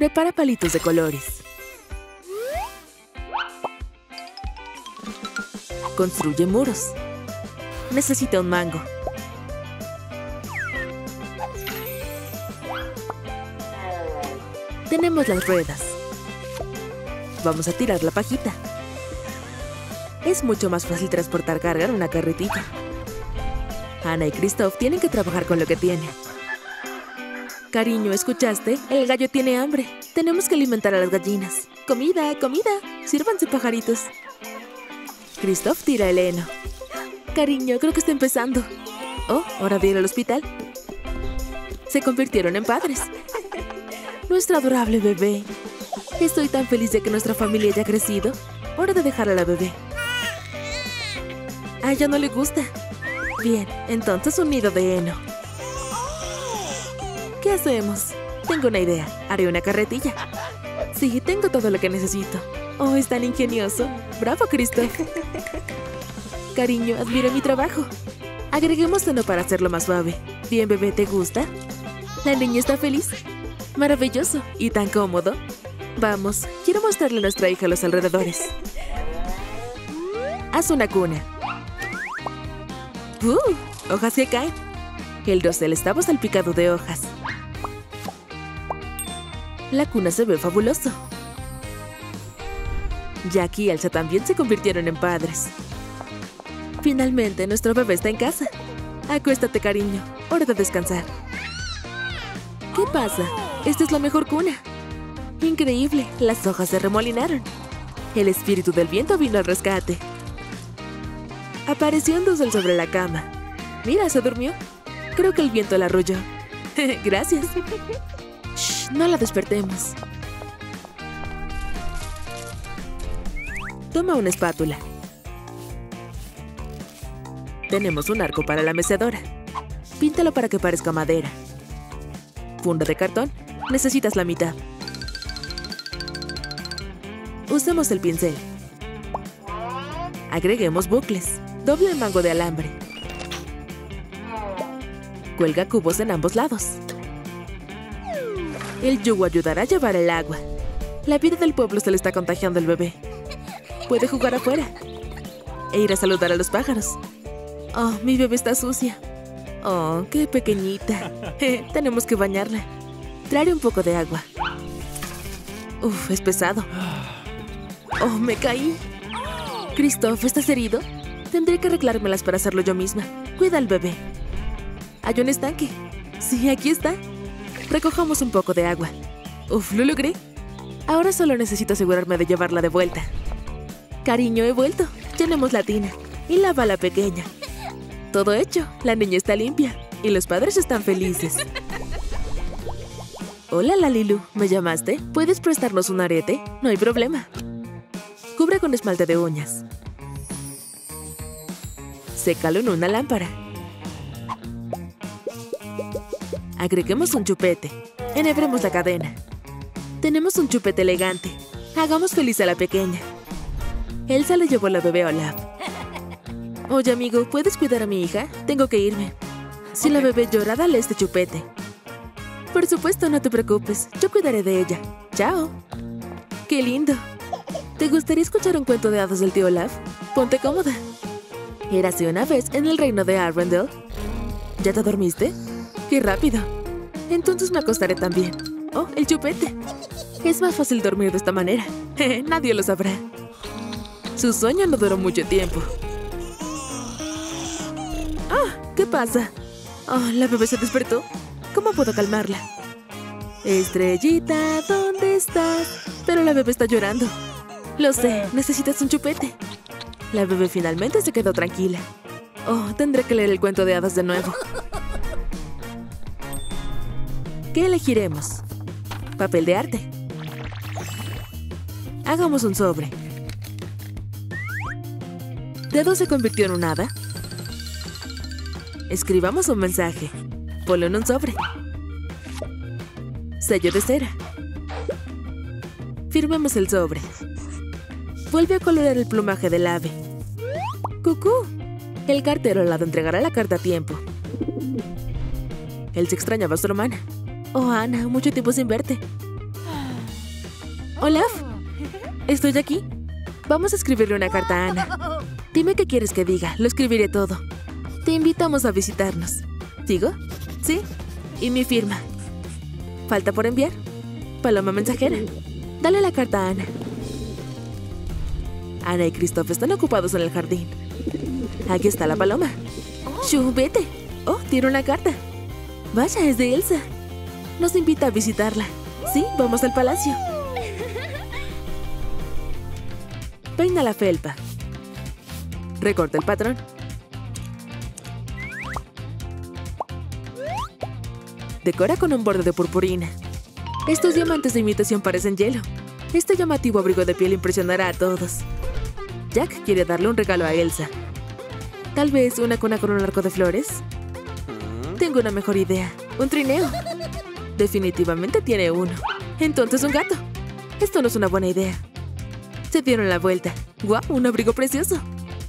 Prepara palitos de colores. Construye muros. Necesita un mango. Tenemos las ruedas. Vamos a tirar la pajita. Es mucho más fácil transportar carga en una carretilla. Ana y Christoph tienen que trabajar con lo que tienen. Cariño, ¿escuchaste? El gallo tiene hambre. Tenemos que alimentar a las gallinas. Comida, comida. Sírvanse pajaritos. Christoph tira el heno. Cariño, creo que está empezando. Oh, hora de ir al hospital. Se convirtieron en padres. Nuestro adorable bebé. Estoy tan feliz de que nuestra familia haya crecido. Hora de dejar a la bebé. A ella no le gusta. Bien, entonces un nido de heno. ¿Qué hacemos? Tengo una idea. Haré una carretilla. Sí, tengo todo lo que necesito. Oh, es tan ingenioso. Bravo, Christoph. Cariño, admira mi trabajo. Agreguemos seno para hacerlo más suave. Bien, bebé, ¿te gusta? ¿La niña está feliz? Maravilloso. ¿Y tan cómodo? Vamos, quiero mostrarle a nuestra hija los alrededores. Haz una cuna. ¡Uh! Hojas que caen. El dosel estaba salpicado de hojas. La cuna se ve fabuloso. Jackie y Elsa también se convirtieron en padres. Finalmente, nuestro bebé está en casa. Acuéstate, cariño. Hora de descansar. ¿Qué pasa? Esta es la mejor cuna. Increíble, las hojas se remolinaron. El espíritu del viento vino al rescate. Apareció un dosel sobre la cama. Mira, se durmió. Creo que el viento la arrolló. Gracias. No la despertemos. Toma una espátula. Tenemos un arco para la mecedora. Píntalo para que parezca madera. Funda de cartón. Necesitas la mitad. Usemos el pincel. Agreguemos bucles. Doble el mango de alambre. Cuelga cubos en ambos lados. El yugo ayudará a llevar el agua. La vida del pueblo se le está contagiando al bebé. Puede jugar afuera. E ir a saludar a los pájaros. Oh, mi bebé está sucia. Oh, qué pequeñita. Tenemos que bañarla. Traeré un poco de agua. Uf, es pesado. Oh, me caí. Christoph, ¿estás herido? Tendré que arreglármelas para hacerlo yo misma. Cuida al bebé. ¿Hay un estanque? Sí, aquí está. Recojamos un poco de agua. Uf, lo logré. Ahora solo necesito asegurarme de llevarla de vuelta. Cariño, he vuelto. Llenemos la tina. Y lava la pequeña. Todo hecho. La niña está limpia. Y los padres están felices. Hola, Lalilu. ¿Me llamaste? ¿Puedes prestarnos un arete? No hay problema. Cubre con esmalte de uñas. Sécalo en una lámpara. Agreguemos un chupete. Enhebremos la cadena. Tenemos un chupete elegante. Hagamos feliz a la pequeña. Elsa le llevó la bebé a Olaf. Oye, amigo, ¿puedes cuidar a mi hija? Tengo que irme. Si la bebé llora, dale este chupete. Por supuesto, no te preocupes. Yo cuidaré de ella. Chao. ¡Qué lindo! ¿Te gustaría escuchar un cuento de hadas del tío Olaf? Ponte cómoda. Érase una vez en el reino de Arendelle. ¿Ya te dormiste? ¡Qué rápido! Entonces me acostaré también. ¡Oh, el chupete! Es más fácil dormir de esta manera. Nadie lo sabrá. Su sueño no duró mucho tiempo. ¡Ah! ¿Qué pasa? Oh, la bebé se despertó. ¿Cómo puedo calmarla? Estrellita, ¿dónde estás? Pero la bebé está llorando. Lo sé, necesitas un chupete. La bebé finalmente se quedó tranquila. Oh, tendré que leer el cuento de hadas de nuevo. ¿Qué elegiremos? Papel de arte. Hagamos un sobre. ¿Dedo se convirtió en un hada? Escribamos un mensaje. Ponlo en un sobre. Sello de cera. Firmemos el sobre. Vuelve a colorear el plumaje del ave. ¡Cucú! El cartero al lado entregará la carta a tiempo. Él se extrañaba a su hermana. Oh, Ana, mucho tiempo sin verte. Olaf, estoy aquí. Vamos a escribirle una carta a Ana. Dime qué quieres que diga, lo escribiré todo. Te invitamos a visitarnos. ¿Sigo? Sí. Y mi firma. ¿Falta por enviar? Paloma mensajera. Dale la carta a Ana. Ana y Christoph están ocupados en el jardín. Aquí está la paloma. Shu, vete. Oh, tiene una carta. Vaya, es de Elsa. Nos invita a visitarla. Sí, vamos al palacio. Peina la felpa. Recorta el patrón. Decora con un borde de purpurina. Estos diamantes de imitación parecen hielo. Este llamativo abrigo de piel impresionará a todos. Jack quiere darle un regalo a Elsa. Tal vez una cuna con un arco de flores. Tengo una mejor idea. Un trineo. Definitivamente tiene uno. Entonces un gato. Esto no es una buena idea. Se dieron la vuelta. ¡Guau! Un abrigo precioso.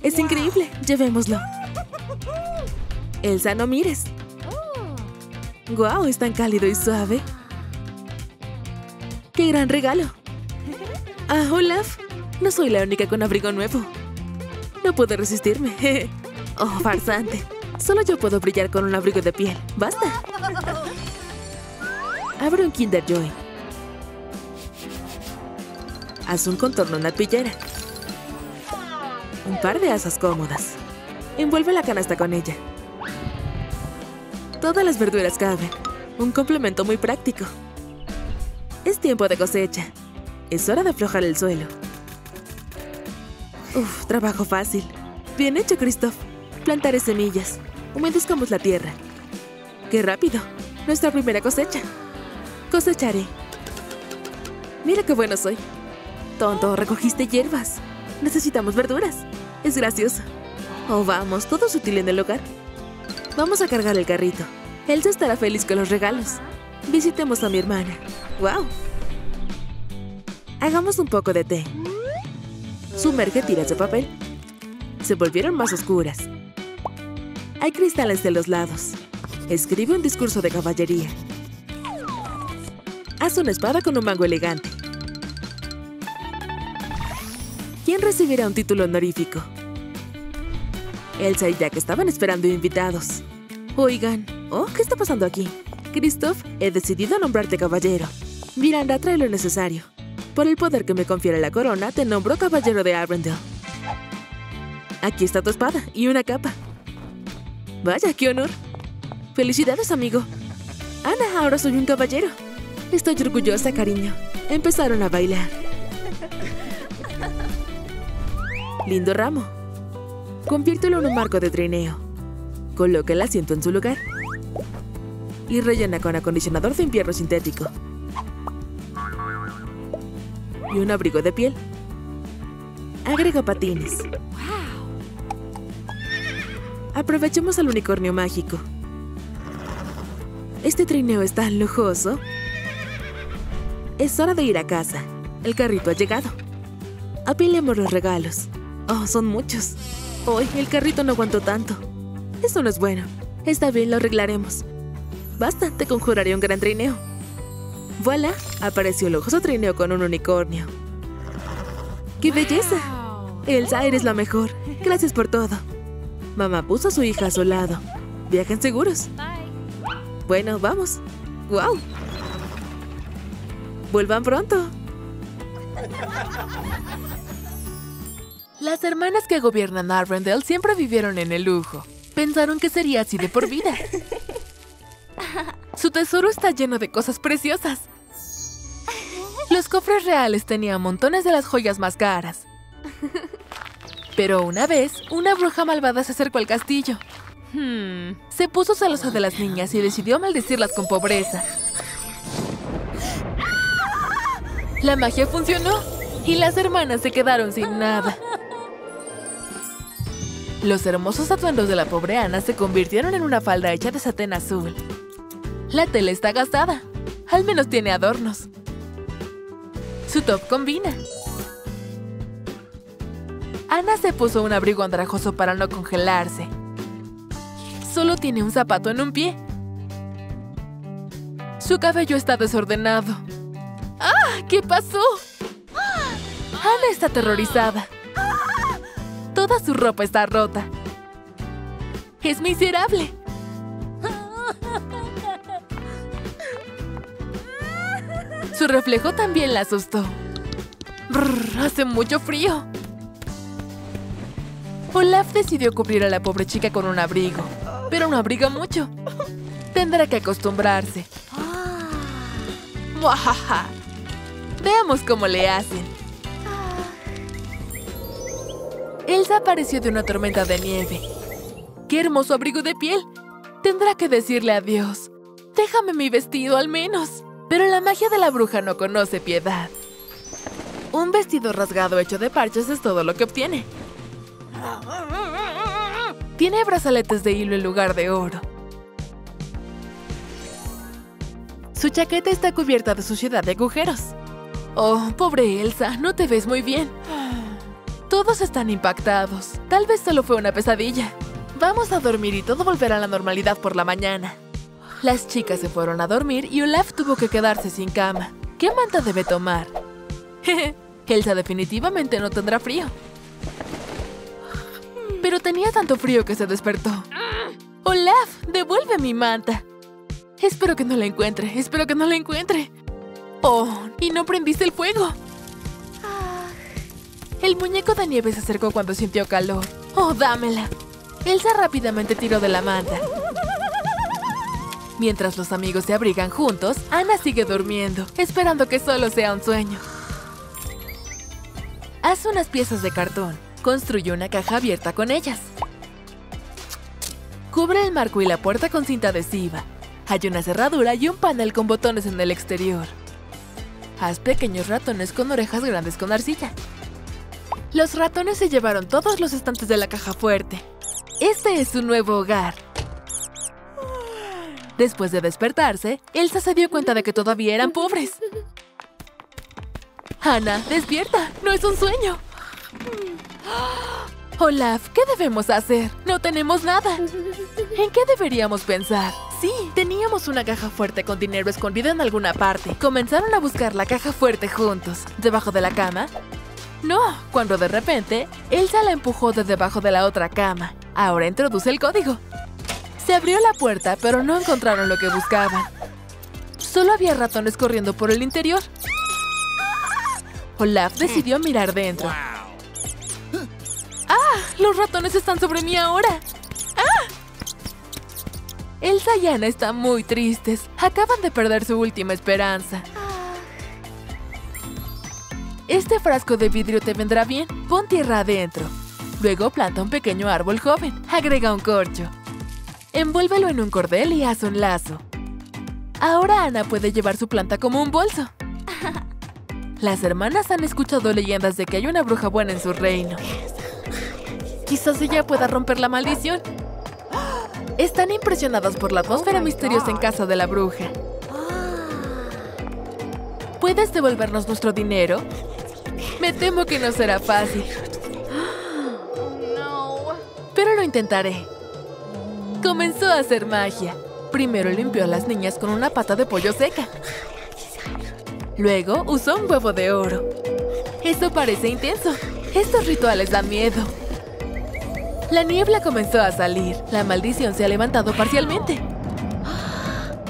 Es increíble. Llevémoslo. Elsa, no mires. ¡Guau! Es tan cálido y suave. ¡Qué gran regalo! Ah, Olaf. No soy la única con abrigo nuevo. No puedo resistirme. oh, farsante. Solo yo puedo brillar con un abrigo de piel. ¡Basta! Abre un Kinder Joy. Haz un contorno en la pillera. Un par de asas cómodas. Envuelve la canasta con ella. Todas las verduras caben. Un complemento muy práctico. Es tiempo de cosecha. Es hora de aflojar el suelo. Uf, trabajo fácil. Bien hecho, Christoph. Plantaré semillas. Humedezcamos la tierra. ¡Qué rápido! Nuestra primera cosecha. Cosecharé. Mira qué bueno soy. Tonto, recogiste hierbas. Necesitamos verduras. Es gracioso. Oh, vamos, todo es útil en el hogar. Vamos a cargar el carrito. Elsa estará feliz con los regalos. Visitemos a mi hermana. ¡Wow! Hagamos un poco de té. Sumerge tiras de papel. Se volvieron más oscuras. Hay cristales de los lados. Escribe un discurso de caballería. Haz una espada con un mango elegante. ¿Quién recibirá un título honorífico? Elsa y Jack estaban esperando invitados. Oigan, oh, ¿qué está pasando aquí? Christoph, he decidido nombrarte caballero. Miranda, trae lo necesario. Por el poder que me confiere la corona, te nombro caballero de Arendelle. Aquí está tu espada y una capa. Vaya, qué honor. Felicidades, amigo. Ana, ahora soy un caballero. Estoy orgullosa, cariño. Empezaron a bailar. Lindo ramo. Conviértelo en un marco de trineo. Coloca el asiento en su lugar. Y rellena con acondicionador de invierno sintético. Y un abrigo de piel. Agrega patines. Aprovechemos al unicornio mágico. Este trineo es tan lujoso. Es hora de ir a casa. El carrito ha llegado. Apilemos los regalos. Oh, son muchos. Hoy el carrito no aguantó tanto. Eso no es bueno. Está bien, lo arreglaremos. Basta, te conjuraré un gran trineo. ¡Voilà! Apareció el lujoso trineo con un unicornio. ¡Qué belleza! Elsa, eres la mejor. Gracias por todo. Mamá puso a su hija a su lado. Viajen seguros. Bueno, vamos. ¡Wow! Vuelvan pronto. Las hermanas que gobiernan Arendelle siempre vivieron en el lujo. Pensaron que sería así de por vida. Su tesoro está lleno de cosas preciosas. Los cofres reales tenían montones de las joyas más caras. Pero una vez, una bruja malvada se acercó al castillo. Hmm, Se puso celosa de las niñas y decidió maldecirlas con pobreza. La magia funcionó y las hermanas se quedaron sin nada. Los hermosos atuendos de la pobre Ana se convirtieron en una falda hecha de satén azul. La tela está gastada. Al menos tiene adornos. Su top combina. Ana se puso un abrigo andrajoso para no congelarse. Solo tiene un zapato en un pie. Su cabello está desordenado. ¡Ah! ¿Qué pasó? Ana está aterrorizada. Toda su ropa está rota. Es miserable. Su reflejo también la asustó. Brr, hace mucho frío. Olaf decidió cubrir a la pobre chica con un abrigo, pero no abriga mucho. Tendrá que acostumbrarse. Muajaja. Veamos cómo le hacen. Elsa apareció de una tormenta de nieve. ¡Qué hermoso abrigo de piel! Tendrá que decirle adiós. Déjame mi vestido al menos. Pero la magia de la bruja no conoce piedad. Un vestido rasgado hecho de parches es todo lo que obtiene. Tiene brazaletes de hilo en lugar de oro. Su chaqueta está cubierta de suciedad de agujeros. Oh, pobre Elsa, no te ves muy bien. Todos están impactados. Tal vez solo fue una pesadilla. Vamos a dormir y todo volverá a la normalidad por la mañana. Las chicas se fueron a dormir y Olaf tuvo que quedarse sin cama. ¿Qué manta debe tomar? Elsa definitivamente no tendrá frío. Pero tenía tanto frío que se despertó. Olaf, devuelve mi manta. Espero que no la encuentre, espero que no la encuentre. Oh, y no prendiste el fuego. El muñeco de nieve se acercó cuando sintió calor. Oh, dámela. Elsa rápidamente tiró de la manta. Mientras los amigos se abrigan juntos, Ana sigue durmiendo, esperando que solo sea un sueño. Haz unas piezas de cartón. Construye una caja abierta con ellas. Cubre el marco y la puerta con cinta adhesiva. Hay una cerradura y un panel con botones en el exterior. Haz pequeños ratones con orejas grandes con arcilla. Los ratones se llevaron todos los estantes de la caja fuerte. Este es su nuevo hogar. Después de despertarse, Elsa se dio cuenta de que todavía eran pobres. Ana, despierta. No es un sueño. Olaf, ¿qué debemos hacer? No tenemos nada. ¿En qué deberíamos pensar? Sí, teníamos una caja fuerte con dinero escondido en alguna parte. Comenzaron a buscar la caja fuerte juntos. ¿Debajo de la cama? No, cuando de repente, Elsa la empujó de debajo de la otra cama. Ahora introduce el código. Se abrió la puerta, pero no encontraron lo que buscaban. Solo había ratones corriendo por el interior. Olaf decidió mirar dentro. ¡Ah! ¡Los ratones están sobre mí ahora! Elsa y Ana están muy tristes. Acaban de perder su última esperanza. Este frasco de vidrio te vendrá bien. Pon tierra adentro. Luego planta un pequeño árbol joven. Agrega un corcho. Envuélvelo en un cordel y haz un lazo. Ahora Ana puede llevar su planta como un bolso. Las hermanas han escuchado leyendas de que hay una bruja buena en su reino. Quizás ella pueda romper la maldición. Están impresionadas por la atmósfera misteriosa en casa de la bruja. ¿Puedes devolvernos nuestro dinero? Me temo que no será fácil. Pero lo intentaré. Comenzó a hacer magia. Primero limpió a las niñas con una pata de pollo seca. Luego usó un huevo de oro. Eso parece intenso. Estos rituales dan miedo. La niebla comenzó a salir. La maldición se ha levantado parcialmente.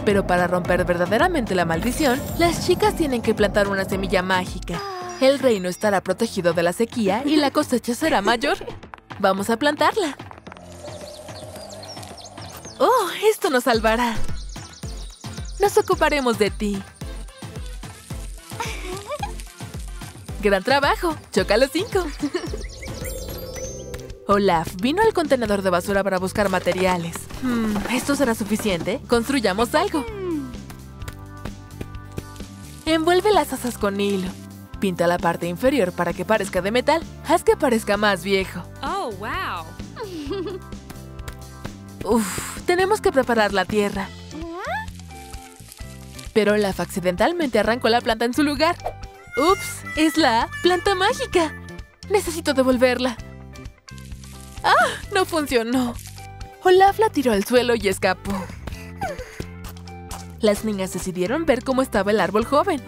Pero para romper verdaderamente la maldición, las chicas tienen que plantar una semilla mágica. El reino estará protegido de la sequía y la cosecha será mayor. Vamos a plantarla. ¡Oh! Esto nos salvará. Nos ocuparemos de ti. ¡Gran trabajo! ¡Choca los cinco! Olaf vino al contenedor de basura para buscar materiales. Hmm, ¿Esto será suficiente? Construyamos algo. Envuelve las asas con hilo. Pinta la parte inferior para que parezca de metal. Haz que parezca más viejo. Oh, wow. Uf, tenemos que preparar la tierra. Pero Olaf accidentalmente arrancó la planta en su lugar. ¡Ups! ¡Es la planta mágica! Necesito devolverla. ¡Ah! No funcionó. Olaf la tiró al suelo y escapó. Las niñas decidieron ver cómo estaba el árbol joven.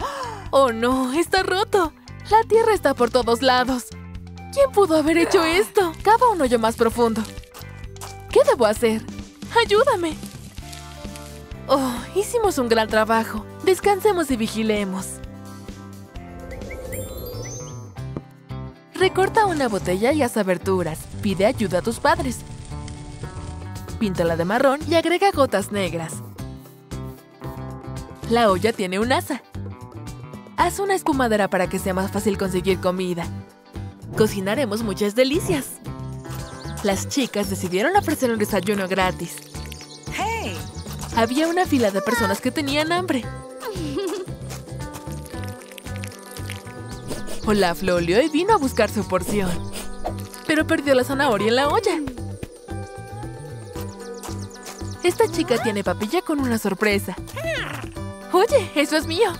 ¡Oh no! ¡Está roto! La tierra está por todos lados. ¿Quién pudo haber hecho esto? Cava un hoyo más profundo. ¿Qué debo hacer? ¡Ayúdame! Oh, hicimos un gran trabajo. Descansemos y vigilemos. Recorta una botella y haz aberturas. Pide ayuda a tus padres. Píntala de marrón y agrega gotas negras. La olla tiene un asa. Haz una espumadera para que sea más fácil conseguir comida. Cocinaremos muchas delicias. Las chicas decidieron ofrecer un desayuno gratis. Hey! Había una fila de personas que tenían hambre. Olaf lo olió y vino a buscar su porción. Pero perdió la zanahoria en la olla. Esta chica tiene papilla con una sorpresa. Oye, eso es mío.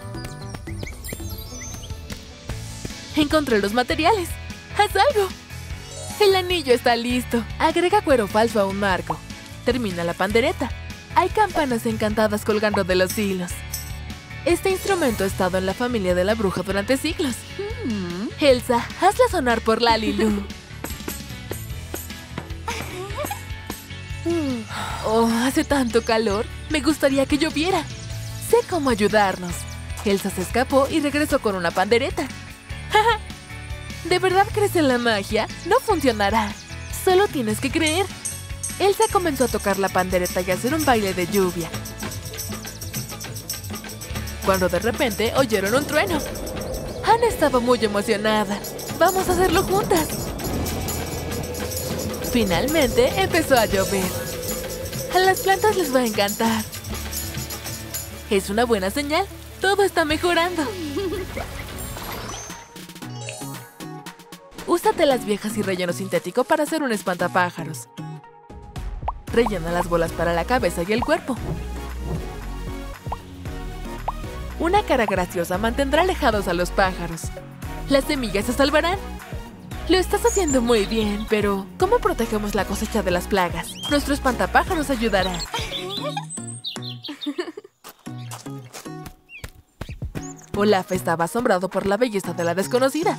Encontré los materiales. ¡Haz algo! El anillo está listo. Agrega cuero falso a un marco. Termina la pandereta. Hay campanas encantadas colgando de los hilos. Este instrumento ha estado en la familia de la bruja durante siglos. Elsa, hazla sonar por Lalilu. Oh, hace tanto calor. Me gustaría que lloviera. Sé cómo ayudarnos. Elsa se escapó y regresó con una pandereta. ¿De verdad crees en la magia? No funcionará. Solo tienes que creer. Elsa comenzó a tocar la pandereta y a hacer un baile de lluvia. Cuando de repente oyeron un trueno. Ana estaba muy emocionada. Vamos a hacerlo juntas. Finalmente empezó a llover. A las plantas les va a encantar. Es una buena señal. Todo está mejorando. Usa telas viejas y relleno sintético para hacer un espantapájaros. Rellena las bolas para la cabeza y el cuerpo. Una cara graciosa mantendrá alejados a los pájaros. Las semillas se salvarán. Lo estás haciendo muy bien, pero ¿cómo protegemos la cosecha de las plagas? Nuestro espantapájaros ayudará. Olaf estaba asombrado por la belleza de la desconocida.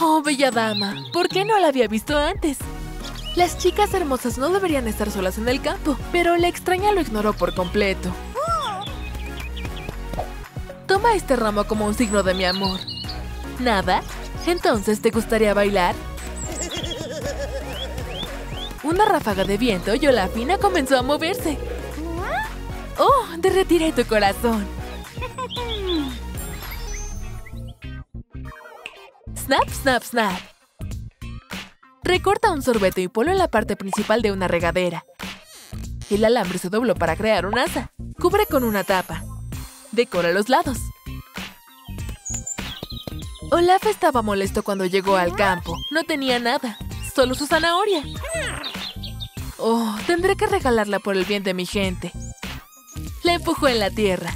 Oh, bella dama, ¿por qué no la había visto antes? Las chicas hermosas no deberían estar solas en el campo, pero la extraña lo ignoró por completo. Toma este ramo como un signo de mi amor. ¿Nada? Entonces, ¿te gustaría bailar? Una ráfaga de viento y Olafina comenzó a moverse. ¡Oh! Derretiré tu corazón. Snap, snap, snap. Recorta un sorbete y ponlo en la parte principal de una regadera. El alambre se dobló para crear un asa. Cubre con una tapa. Decora los lados. Olaf estaba molesto cuando llegó al campo. No tenía nada, solo su zanahoria. Oh, tendré que regalarla por el bien de mi gente. La empujó en la tierra.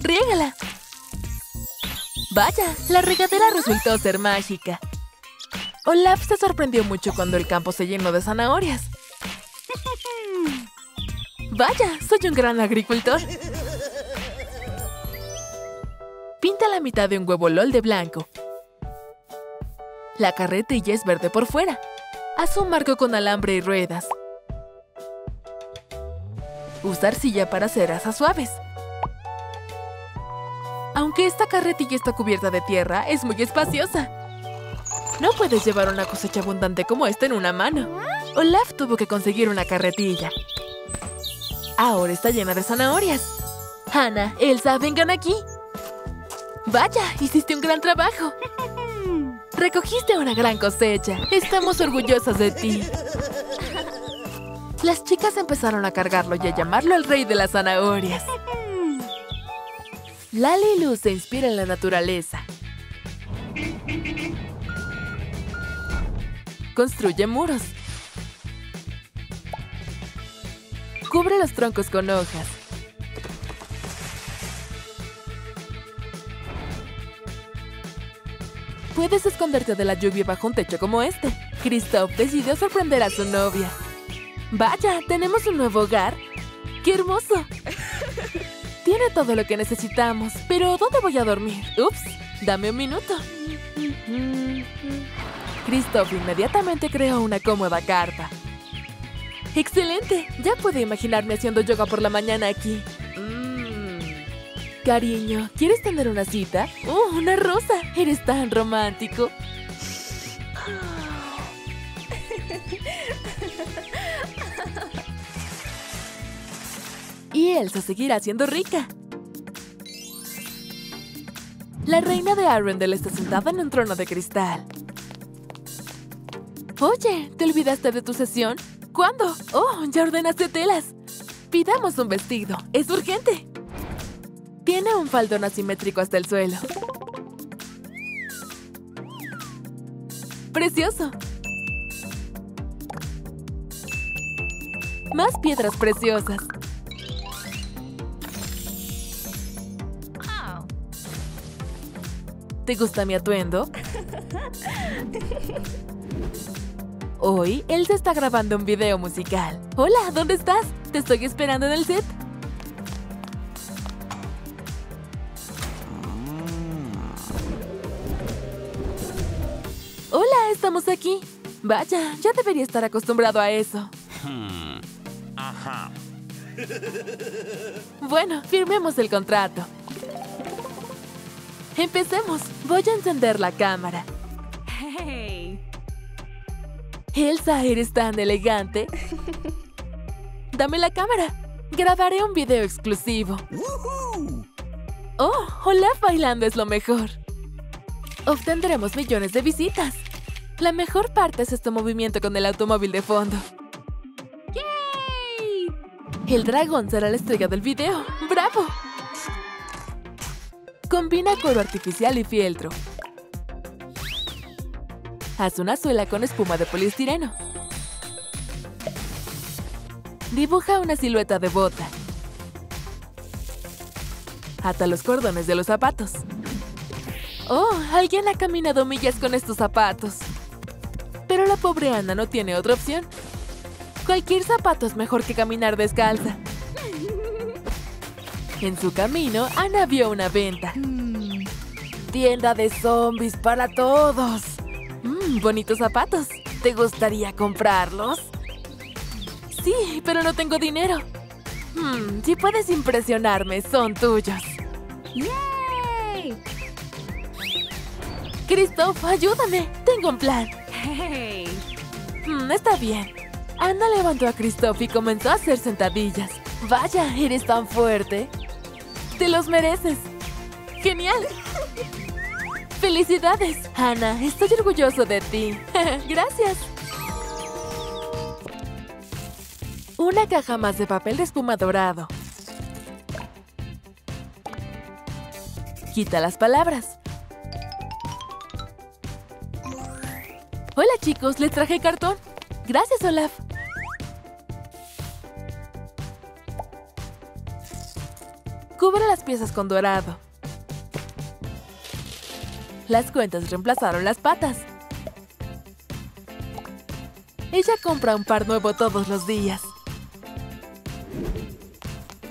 ¡Riégala! Vaya, la regadera resultó ser mágica. Olaf se sorprendió mucho cuando el campo se llenó de zanahorias. Vaya, soy un gran agricultor. Pinta la mitad de un huevo LOL de blanco. La carretilla es verde por fuera. Haz un marco con alambre y ruedas. Usa arcilla para hacer asas suaves. Aunque esta carretilla está cubierta de tierra, es muy espaciosa. No puedes llevar una cosecha abundante como esta en una mano. Olaf tuvo que conseguir una carretilla. Ahora está llena de zanahorias. Hannah, Elsa, vengan aquí. Vaya, hiciste un gran trabajo. Recogiste una gran cosecha. Estamos orgullosas de ti. Las chicas empezaron a cargarlo y a llamarlo el rey de las zanahorias. Lali Luz se inspira en la naturaleza. Construye muros. Cubre los troncos con hojas. Puedes esconderte de la lluvia bajo un techo como este. Christoph decidió sorprender a su novia. ¡Vaya! ¿Tenemos un nuevo hogar? ¡Qué hermoso! Tiene todo lo que necesitamos, pero ¿dónde voy a dormir? Ups, dame un minuto. Christoph inmediatamente creó una cómoda carpa. ¡Excelente! Ya puedo imaginarme haciendo yoga por la mañana aquí. Cariño, ¿quieres tener una cita? ¡Oh, una rosa! Eres tan romántico. Y Elsa seguirá siendo rica. La reina de Arendelle está sentada en un trono de cristal. Oye, ¿te olvidaste de tu sesión? ¿Cuándo? Oh, ya ordenaste telas. Pidamos un vestido. Es urgente. Tiene un faldón asimétrico hasta el suelo. ¡Precioso! Más piedras preciosas. ¿Te gusta mi atuendo? Hoy, él se está grabando un video musical. Hola, ¿dónde estás? Te estoy esperando en el set. Estamos aquí. Vaya, ya debería estar acostumbrado a eso. Ajá. Bueno, firmemos el contrato. Empecemos. Voy a encender la cámara. Hey. Elsa, eres tan elegante. Dame la cámara. Grabaré un video exclusivo. Oh, Olaf bailando es lo mejor. Obtendremos millones de visitas. La mejor parte es este movimiento con el automóvil de fondo. Yay! El dragón será la estrella del video. ¡Bravo! Combina cuero artificial y fieltro. Haz una suela con espuma de poliestireno. Dibuja una silueta de bota. Ata los cordones de los zapatos. Oh, alguien ha caminado millas con estos zapatos. Pero la pobre Ana no tiene otra opción. Cualquier zapato es mejor que caminar descalza. En su camino, Ana vio una venta. Tienda de zombies para todos. Mmm, bonitos zapatos. ¿Te gustaría comprarlos? Sí, pero no tengo dinero. Hmm, si puedes impresionarme, son tuyos. Yay! Christoph, ayúdame. Tengo un plan. Hmm, está bien. Ana levantó a Christoph y comenzó a hacer sentadillas. Vaya, eres tan fuerte. Te los mereces. ¡Genial! ¡Felicidades! Ana, estoy orgulloso de ti. Gracias. Una caja más de papel de espuma dorado. Quita las palabras. Chicos, les traje cartón. Gracias, Olaf. Cubre las piezas con dorado. Las cuentas reemplazaron las patas. Ella compra un par nuevo todos los días.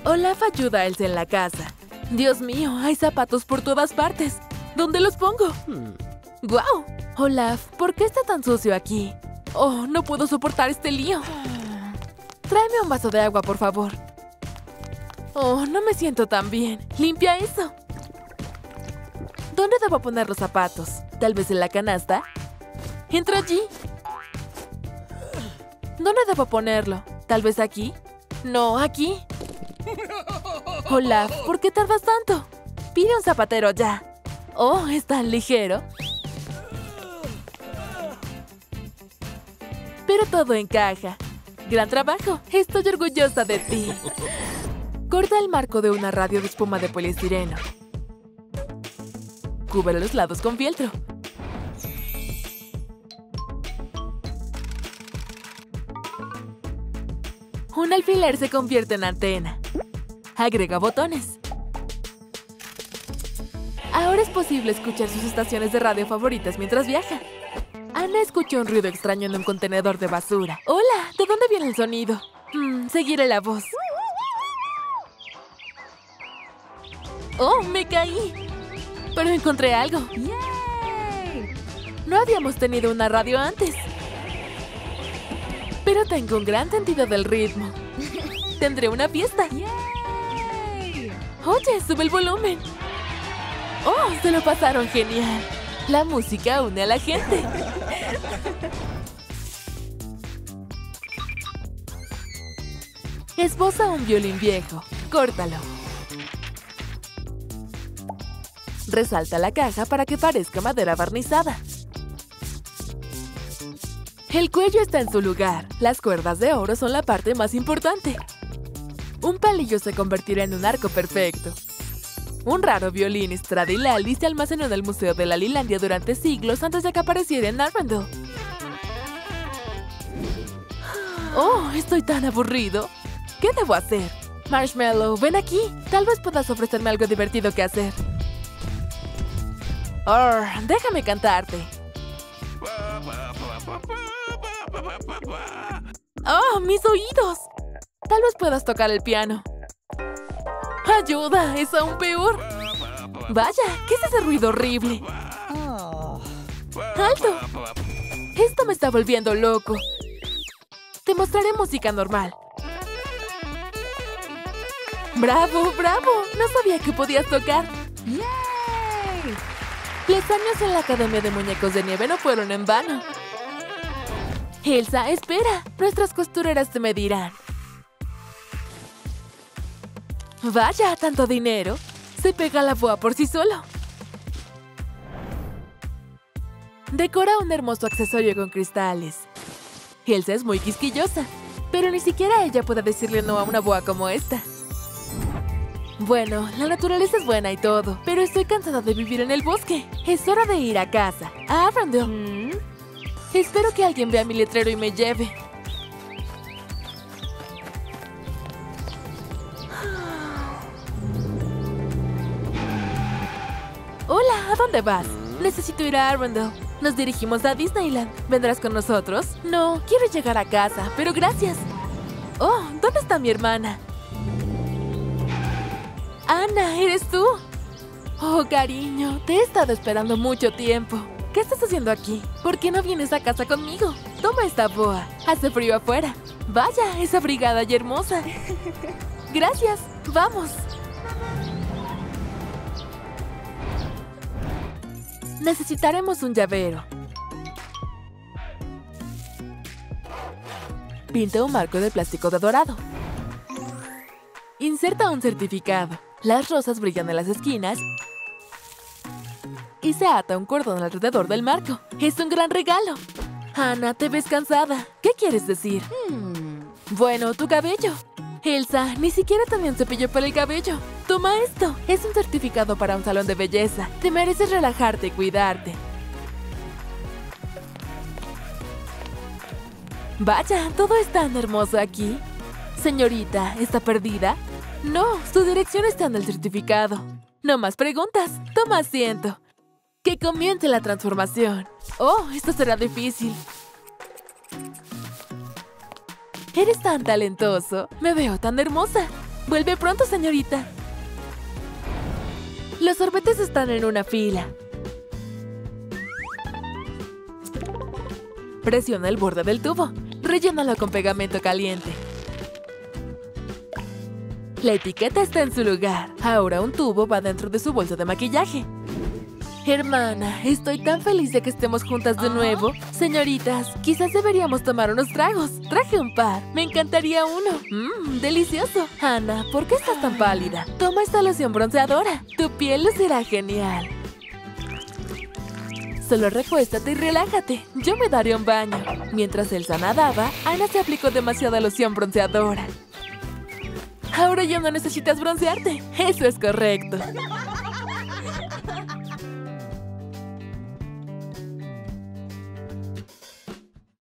Olaf ayuda a Elsa en la casa. Dios mío, hay zapatos por todas partes. ¿Dónde los pongo? ¡Guau! Olaf, ¿por qué está tan sucio aquí? Oh, no puedo soportar este lío. Tráeme un vaso de agua, por favor. Oh, no me siento tan bien. Limpia eso. ¿Dónde debo poner los zapatos? ¿Tal vez en la canasta? Entra allí. ¿Dónde debo ponerlo? ¿Tal vez aquí? No, aquí. Olaf, ¿por qué tardas tanto? Pide un zapatero ya. Oh, es tan ligero. Pero todo encaja. Gran trabajo. Estoy orgullosa de ti. Corta el marco de una radio de espuma de poliestireno. Cubre los lados con fieltro. Un alfiler se convierte en antena. Agrega botones. Ahora es posible escuchar sus estaciones de radio favoritas mientras viaja. Ana escuchó un ruido extraño en un contenedor de basura. ¡Hola! ¿De dónde viene el sonido? Hmm, seguiré la voz. ¡Oh, me caí! Pero encontré algo. Yay! No habíamos tenido una radio antes. Pero tengo un gran sentido del ritmo. Tendré una fiesta. Yay! Oye, sube el volumen. Oh, se lo pasaron genial. La música une a la gente. Esboza un violín viejo. Córtalo. Resalta la caja para que parezca madera barnizada. El cuello está en su lugar. Las cuerdas de oro son la parte más importante. Un palillo se convertirá en un arco perfecto. Un raro violín Stradilali se almacenó en el Museo de la Lilandia durante siglos antes de que apareciera en Arundel. Oh, estoy tan aburrido. ¿Qué debo hacer? Marshmallow, ven aquí. Tal vez puedas ofrecerme algo divertido que hacer. Oh, déjame cantarte. ¡Oh, mis oídos! Tal vez puedas tocar el piano. ¡Ayuda! ¡Es aún peor! Vaya, ¿qué es ese ruido horrible? ¡Alto! Esto me está volviendo loco. Te mostraré música normal. ¡Bravo, bravo! No sabía que podías tocar. Yay! Los años en la Academia de Muñecos de Nieve no fueron en vano. Elsa, espera. Nuestras costureras te medirán. Vaya, tanto dinero. Se pega la boa por sí solo. Decora un hermoso accesorio con cristales. Elsa es muy quisquillosa, pero ni siquiera ella puede decirle no a una boa como esta. Bueno, la naturaleza es buena y todo, pero estoy cansada de vivir en el bosque. Es hora de ir a casa, a Arundel. Hmm? Espero que alguien vea mi letrero y me lleve. Hola, ¿a dónde vas? Necesito ir a Arundel. Nos dirigimos a Disneyland. ¿Vendrás con nosotros? No, quiero llegar a casa, pero gracias. Oh, ¿dónde está mi hermana? Ana, ¿eres tú? Oh, cariño, te he estado esperando mucho tiempo. ¿Qué estás haciendo aquí? ¿Por qué no vienes a casa conmigo? Toma esta boa. Hace frío afuera. Vaya, es abrigada y hermosa. Gracias. Vamos. Necesitaremos un llavero. Pinta un marco de plástico de dorado. Inserta un certificado. Las rosas brillan en las esquinas y se ata un cordón alrededor del marco. Es un gran regalo. Ana, te ves cansada. ¿Qué quieres decir? Hmm. Bueno, tu cabello. Elsa, ni siquiera también cepillo para el cabello. Toma esto. Es un certificado para un salón de belleza. Te mereces relajarte y cuidarte. Vaya, todo es tan hermoso aquí. Señorita, ¿está perdida? No, su dirección está en el certificado. No más preguntas. Toma asiento. Que comience la transformación. Oh, esto será difícil. Eres tan talentoso. Me veo tan hermosa. Vuelve pronto, señorita. Los sorbetes están en una fila. Presiona el borde del tubo. Rellénalo con pegamento caliente. La etiqueta está en su lugar. Ahora un tubo va dentro de su bolsa de maquillaje. Hermana, estoy tan feliz de que estemos juntas de nuevo. Señoritas, quizás deberíamos tomar unos tragos. Traje un par. Me encantaría uno. Mmm, delicioso. Ana, ¿por qué estás tan pálida? Toma esta loción bronceadora. Tu piel lucirá genial. Solo recuéstate y relájate. Yo me daré un baño. Mientras Elsa nadaba, Ana se aplicó demasiada loción bronceadora. Ahora ya no necesitas broncearte. Eso es correcto.